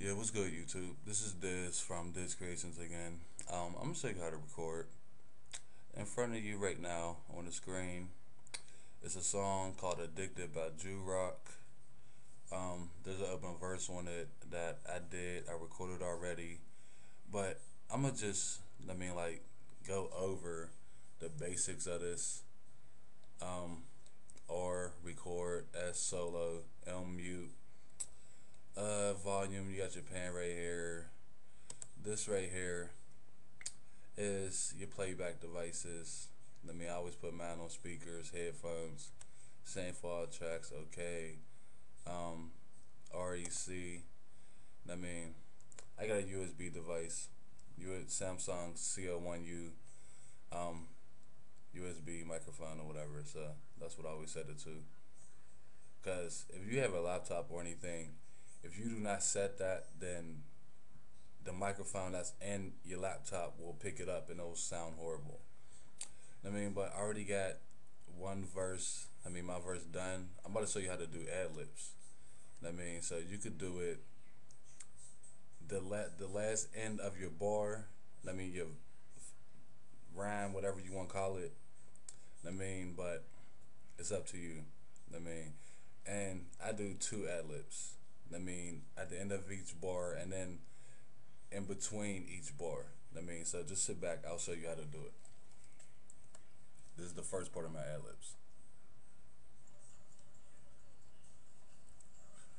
Yeah, what's good, YouTube? This is Diz from Diz Creations again. Um, I'm gonna show you how to record. In front of you right now on the screen is a song called "Addicted" by Ju Rock. Um, there's an open verse on it that I did. I recorded already, but I'm gonna just, I mean, like, go over the basics of this. Um, or record as solo, L mute uh, volume, you got your pan right here. This right here is your playback devices. Mean, I always put mine on speakers, headphones, same for all tracks, okay. Um, REC. I mean, I got a USB device, Samson CO1U um, USB microphone or whatever, so that's what I always set it to. Because if you have a laptop or anything, if you do not set that, then the microphone that's in your laptop will pick it up and it'll sound horrible. I mean, but I already got one verse. I mean, my verse done. I'm about to show you how to do ad libs. I mean, so you could do it. The la- the last end of your bar. I mean, your rhyme, whatever you want to call it. I mean, but it's up to you. I mean, and I do two ad libs. I mean, at the end of each bar and then in between each bar. I mean, so just sit back. I'll show you how to do it. This is the first part of my ad libs.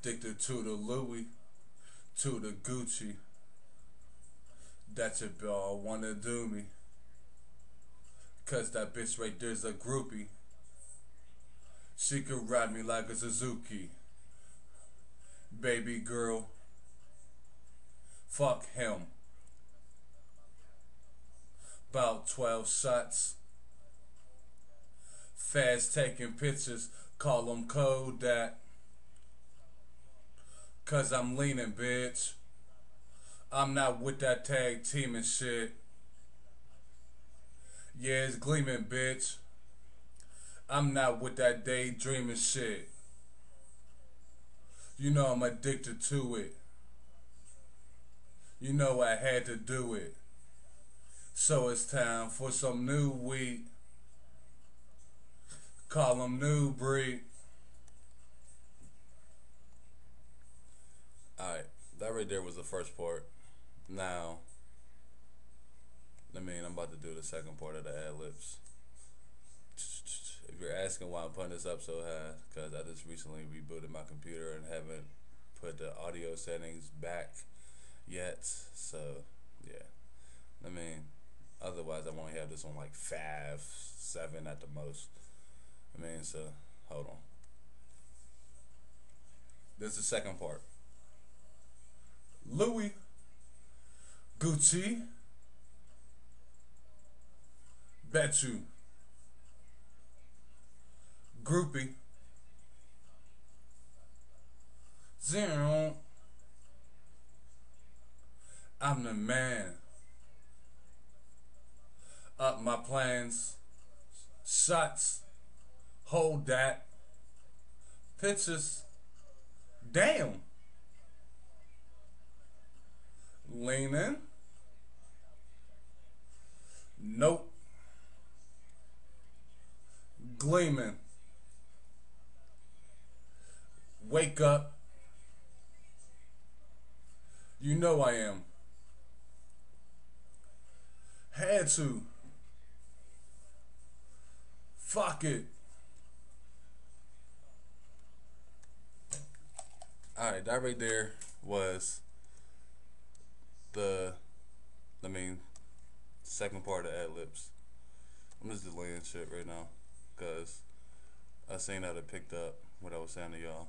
Addicted to the Louis, to the Gucci. That's your all wanna do me. Cause that bitch right there's a groupie. She could ride me like a Suzuki baby girl. Fuck him. About 12 shots. Fast taking pictures, call them Kodak. Cause I'm leaning, bitch. I'm not with that tag team and shit. Yeah, it's gleaming, bitch. I'm not with that daydreaming shit. You know I'm addicted to it. You know I had to do it. So it's time for some new wheat. Call them new breed. Alright, that right there was the first part. Now, I mean, I'm about to do the second part of the ad libs if you're asking why I'm putting this up so high, because I just recently rebooted my computer and haven't put the audio settings back yet. So, yeah. I mean, otherwise, I only have this on like five, seven at the most. I mean, so, hold on. This is the second part. Louis Gucci Bet you groupie. Zero. I'm the man. Up my plans. Shots. Hold that. Pictures. Damn. Leaning. Nope. Gleaming. Wake up. You know I am. Had to. Fuck it. Alright, that right there was the, I mean, second part of ad libs. I'm just delaying shit right now because I seen that it picked up what I was saying to y'all.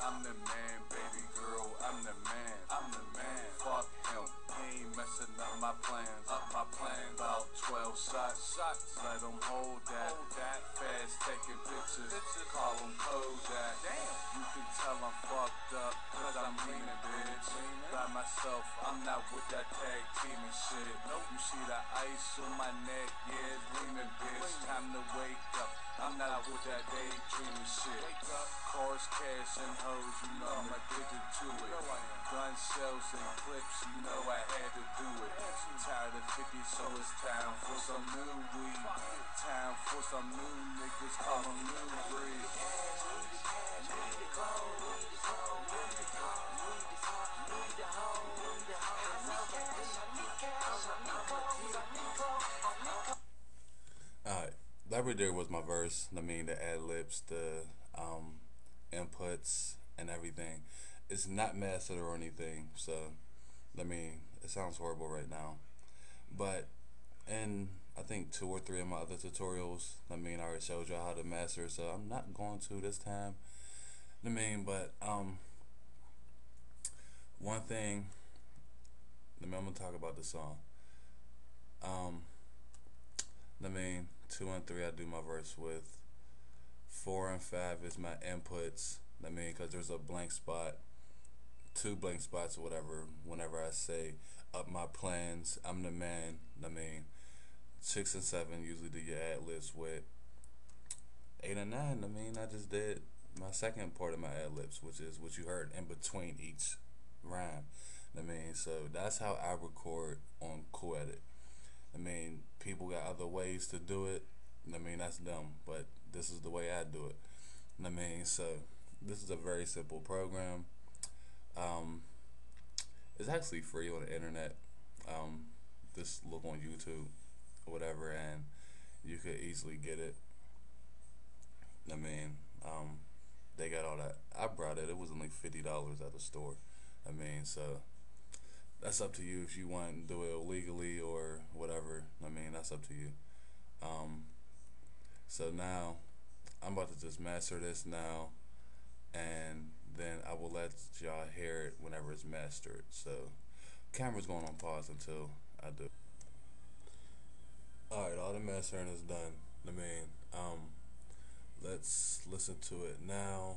I'm the man, baby girl, I'm the man, I'm the man. Fuck him, he ain't messing up my plans, up my plan. About 12 shots, shots. Let him hold that, hold that. Fast taking pictures, pictures. call him Kodak. Damn, you can tell I'm fucked up, cause, cause I'm leaning, bitch. By myself, I'm not with that tag team and shit. Nope. You see the ice on my neck, yeah, it's leaning, bitch. Time to wake up. I'm not with that daydreaming shit. Cars, cash, and hoes, you know I'm addicted to it. Gun shells and clips, you know I had to do it. Tired of 50, so it's time for some new weed. Time for some new niggas, call them new breed. Alright, that right there was my verse. I mean, the ad libs, the um, inputs, and everything. It's not mastered or anything, so I mean, it sounds horrible right now. But in I think two or three of my other tutorials, I mean, I already showed you how to master, so I'm not going to this time. I mean, but um, one thing. I mean, I'm gonna talk about the song. Um, I mean, two and three I do my verse with. Four and five is my inputs. I mean, because there's a blank spot, two blank spots or whatever. Whenever I say up my plans, I'm the man. I mean, six and seven usually do your ad libs with. Eight and nine, I mean, I just did my second part of my ad libs, which is what you heard in between each rhyme. I mean, so that's how I record on Cool Edit. Got other ways to do it. I mean, that's dumb, but this is the way I do it. I mean, so this is a very simple program. Um, it's actually free on the internet. Um, just look on YouTube or whatever, and you could easily get it. I mean, um, they got all that. I brought it. It was only fifty dollars at the store. I mean, so that's up to you if you want to do it illegally or whatever. I mean, that's up to you. Um, so now I'm about to just master this now, and then I will let y'all hear it whenever it's mastered. So, camera's going on pause until I do. All right, all the mastering is done. I mean, um, let's listen to it now.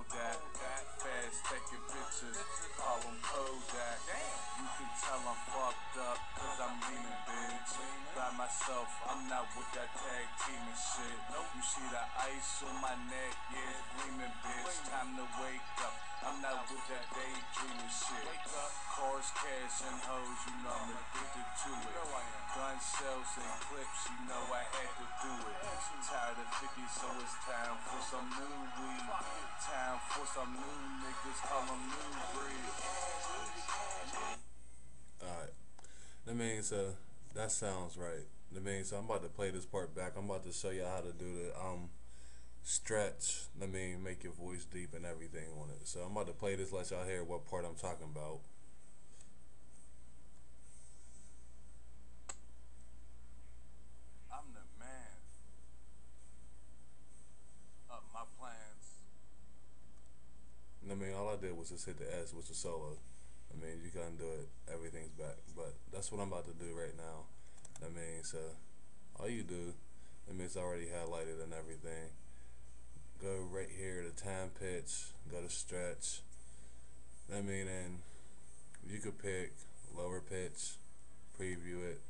that tag team and shit. You see the ice on my neck, yeah, it's gleaming, bitch. Time to wake up. I'm not with that daydreaming shit. Cars, cash, and hoes, you know I'm addicted to it. Gun shells and clips, you know I had to do it. Tired of 50, so it's time for some new weed. Time for some new niggas, call them new breed. Alright. That means, uh, that sounds right. I mean, so I'm about to play this part back. I'm about to show you how to do the um stretch. I mean, make your voice deep and everything on it. So I'm about to play this, let y'all hear what part I'm talking about. I'm the man. Up my plans. I mean, all I did was just hit the S, which is solo. I mean, you can do it. Everything's back. But that's what I'm about to do right now. I mean, so all you do, I mean, it's already highlighted and everything. Go right here to time pitch, go to stretch. I mean, and you could pick lower pitch, preview it.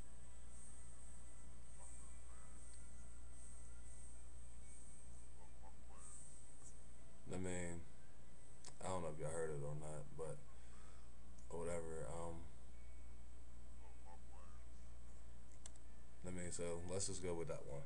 I mean, I don't know if y'all heard it or not, but or whatever. Um, I mean, so let's just go with that one.